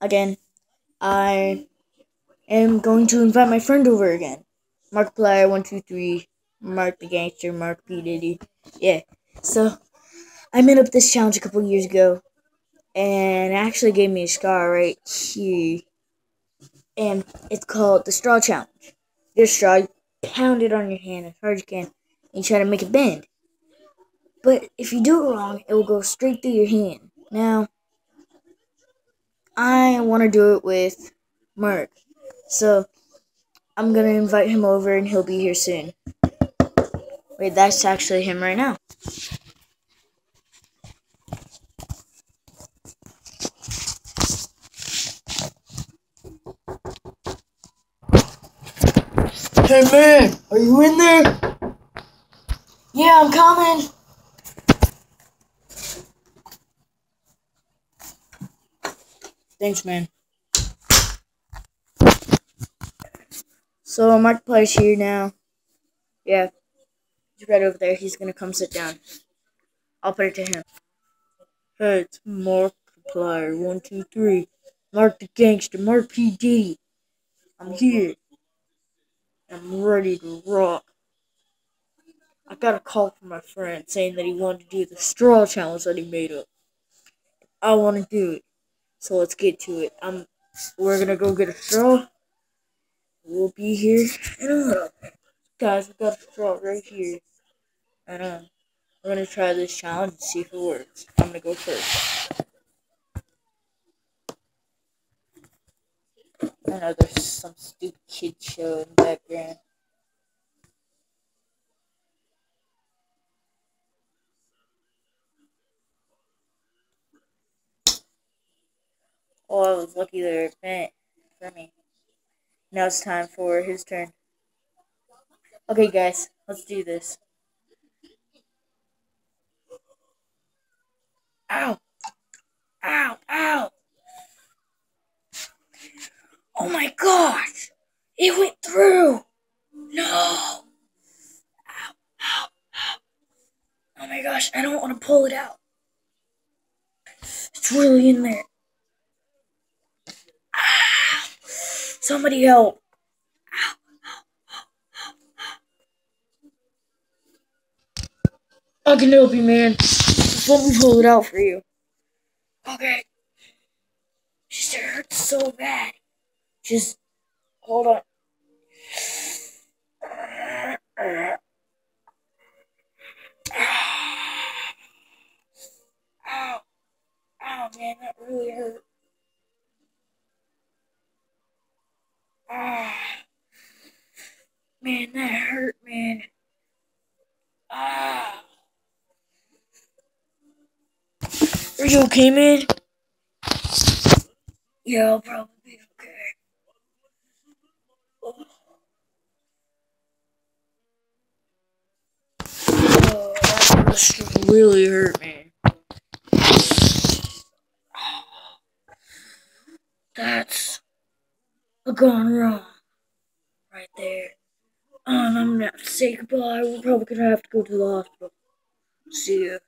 again. I am going to invite my friend over again. Markiplier123, Mark the Gangster, Mark P. Diddy. Yeah. So, I made up this challenge a couple years ago, and actually gave me a scar right here. And it's called the Straw Challenge. A straw, you pound it on your hand as hard as you can, and you try to make it bend. But if you do it wrong, it will go straight through your hand. Now, I want to do it with Mark. So, I'm going to invite him over and he'll be here soon. Wait, that's actually him right now. Hey man, are you in there? Yeah, I'm coming. Thanks, man. So Markiplier's here now. Yeah. He's right over there. He's gonna come sit down. I'll put it to him. Hey, it's Markiplier. One, two, three. Mark the Gangster. Mark PD. I'm here. I'm ready to rock. I got a call from my friend saying that he wanted to do the straw challenge that he made up. I want to do it. So let's get to it. I'm we're gonna go get a straw. We'll be here in a little Guys, we got a straw right here. And um we're gonna try this challenge and see if it works. I'm gonna go first. I know there's some stupid kid show in the background. Oh, I was lucky there it meant for me. Now it's time for his turn. Okay, guys, let's do this. Ow! Ow! Ow! Oh my gosh! It went through! No! Ow! Ow! Ow! Oh my gosh, I don't want to pull it out. It's really in there. Somebody help. I can help you, man. Let me pull it out for you. Okay. Just it hurts so bad. Just hold on. Man, that hurt, man. Ah. Are you okay, man? Yeah, I'll probably be okay. Oh, that must really hurt, man. That's gone wrong. Um, I'm gonna have to say goodbye. We're probably gonna have to go to the hospital. See ya.